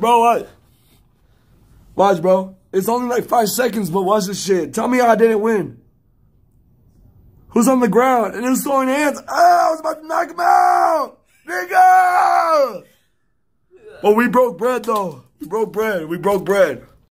bro. What? Watch, bro. It's only like five seconds, but watch this shit. Tell me how I didn't win. Who's on the ground? And who's throwing hands. Oh, I was about to knock him out. Nigga! But we broke bread, though. We broke bread. We broke bread.